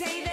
say that.